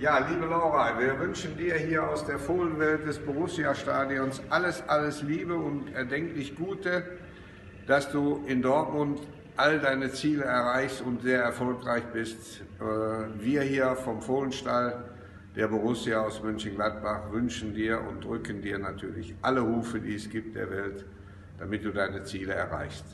Ja, liebe Laura, wir wünschen dir hier aus der Fohlenwelt des Borussia-Stadions alles, alles Liebe und erdenklich Gute, dass du in Dortmund all deine Ziele erreichst und sehr erfolgreich bist. Äh, wir hier vom Fohlenstall der Borussia aus Mönchengladbach wünschen dir und drücken dir natürlich alle Hufe, die es gibt der Welt, damit du deine Ziele erreichst.